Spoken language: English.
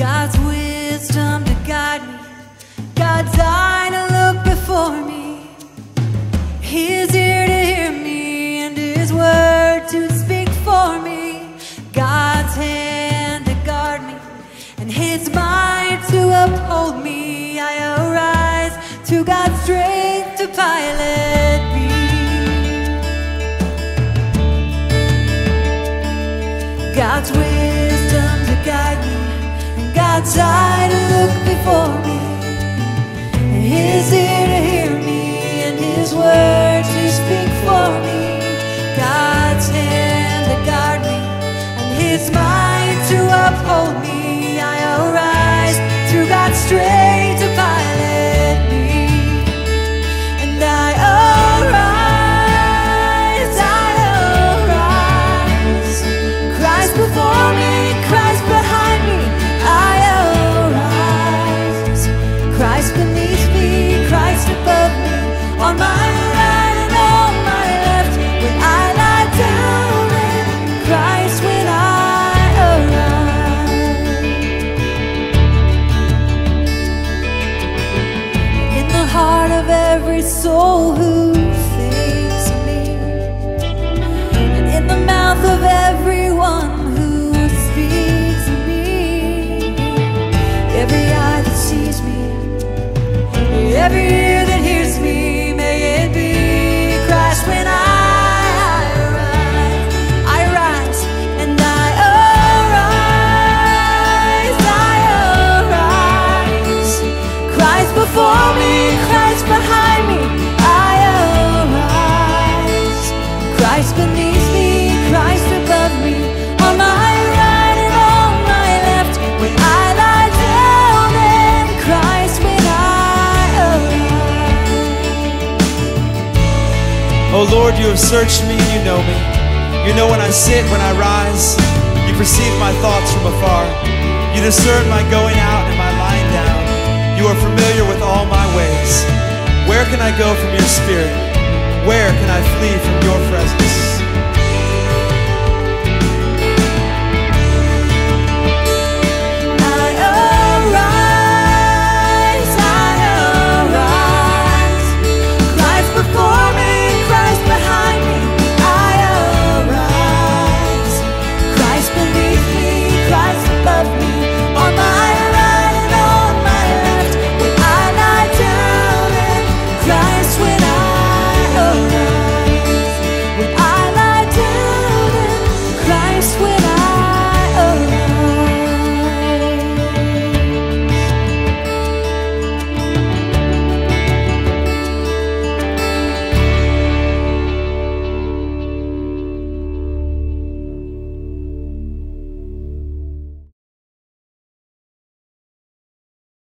God's wisdom to guide me, God's eye to look before me, His ear to hear me, and His word to speak for me, God's hand to guard me, and His mind to uphold me. And every soul who thinks of me, and in the mouth of everyone who speaks of me, every eye that sees me, every Christ beneath me, Christ above me, on my right and on my left. When I lie down, and Christ when I arise. Oh Lord, you have searched me and you know me. You know when I sit, when I rise. You perceive my thoughts from afar. You discern my going out and my lying down. You are familiar with all my ways. Where can I go from your spirit? Where can I flee from your presence?